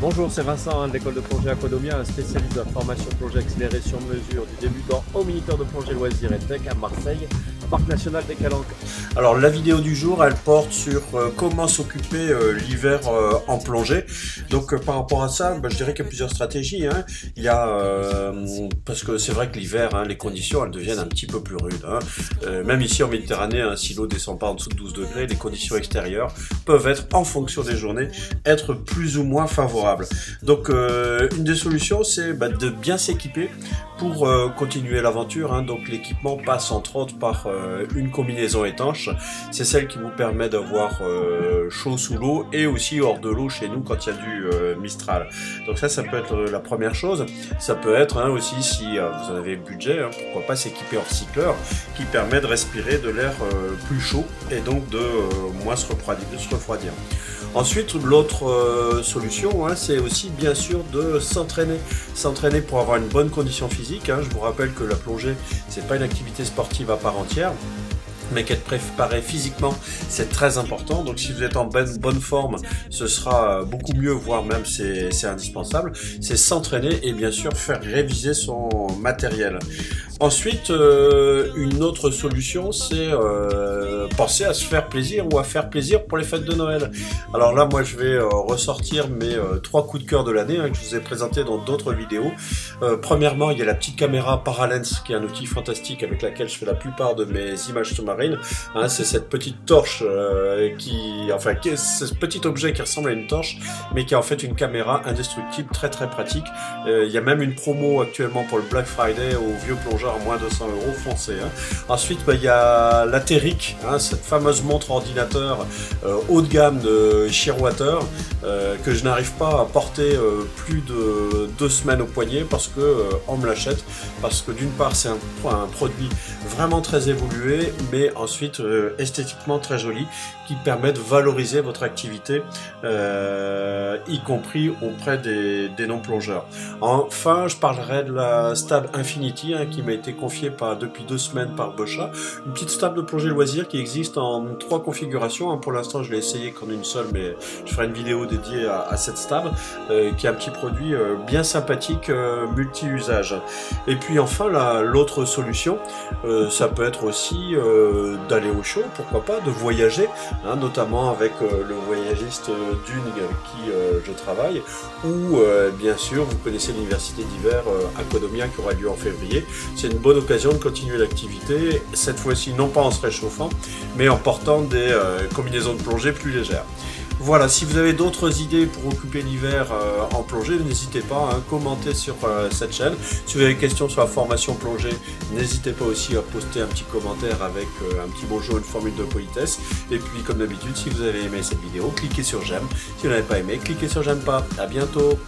Bonjour, c'est Vincent hein, de l'école de plongée Aquadomia, un spécialiste de la formation plongée accélérée sur mesure du débutant au moniteur de plongée loisirs et tech à Marseille, Parc national des Calanques. Alors la vidéo du jour, elle porte sur euh, comment s'occuper euh, l'hiver euh, en plongée. Donc par rapport à ça, bah, je dirais qu'il y a plusieurs stratégies. Hein. Il y a parce que c'est vrai que l'hiver, hein, les conditions, elles deviennent un petit peu plus rudes. Hein. même ici en Méditerranée, si l'eau descend pas en dessous de 12 degrés, les conditions extérieures peuvent être, en fonction des journées, être plus ou moins favorables. Donc une des solutions, c'est bah, de bien s'équiper pour continuer l'aventure. Donc l'équipement passe entre autres par une combinaison étanche c'est celle qui vous permet d'avoir euh, chaud sous l'eau et aussi hors de l'eau chez nous quand il y a du euh, Mistral. Donc ça, ça peut être la première chose. Ça peut être hein, aussi, si euh, vous en avez le budget, hein, pourquoi pas s'équiper hors cycleur qui permet de respirer de l'air plus chaud et donc de moins se refroidir. se refroidir. Ensuite, l'autre solution, hein, c'est aussi bien sûr de s'entraîner. S'entraîner pour avoir une bonne condition physique. Je vous rappelle que la plongée, c'est pas une activité sportive à part entière mais qu'être préparé physiquement, c'est très important. Donc si vous êtes en bonne, bonne forme, ce sera beaucoup mieux, voire même c'est indispensable. C'est s'entraîner et bien sûr faire réviser son matériel. Ensuite, euh, une autre solution, c'est euh, penser à se faire plaisir ou à faire plaisir pour les fêtes de Noël. Alors là, moi, je vais euh, ressortir mes trois coups de cœur de l'année hein, que je vous ai présenté dans d'autres vidéos. premièrement, il y a la petite caméra Paralens, qui est un outil fantastique avec laquelle je fais la plupart de mes images sous-marines. Hein, c'est cette petite torche qui, enfin, ce petit objet qui ressemble à une torche, mais qui est en fait une caméra indestructible, très très pratique. il y a même une promo actuellement pour le Black Friday au vieux plongeur moins de 200 euros foncé. Hein. Ensuite, bah, il y a la hein, cette fameuse montre ordinateur euh, haut de gamme de Shearwater euh, que je n'arrive pas à porter euh, plus de deux semaines au poignet parce que on me l'achète. Parce que d'une part, c'est un, produit vraiment très évolué, mais ensuite esthétiquement très joli qui permet de valoriser votre activité, y compris auprès des, des non-plongeurs. Enfin, je parlerai de la Stab Infinity hein, qui m'a été par, depuis deux semaines par Bocha. Une petite table de plongée loisir qui existe en trois configurations. Hein. Pour l'instant, je l'ai essayé qu'en une seule, mais je ferai une vidéo dédiée à, cette table, euh, qui est un petit produit euh, bien sympathique, euh, multi-usage. Et puis enfin, l'autre solution, ça peut être aussi d'aller au show, pourquoi pas, de voyager, hein, notamment avec le voyagiste Dune avec qui je travaille, ou bien sûr, vous connaissez l'université d'hiver Aquadomia qui aura lieu en février. C'est bonne occasion de continuer l'activité, cette fois-ci non pas en se réchauffant, mais en portant des euh, combinaisons de plongée plus légères. Voilà, si vous avez d'autres idées pour occuper l'hiver euh, en plongée, n'hésitez pas à commenter sur euh, cette chaîne. Si vous avez des questions sur la formation plongée, n'hésitez pas aussi à poster un petit commentaire avec un petit bonjour, une formule de politesse. Et puis, comme d'habitude, si vous avez aimé cette vidéo, cliquez sur j'aime. Si vous n'avez pas aimé, cliquez sur j'aime pas. À bientôt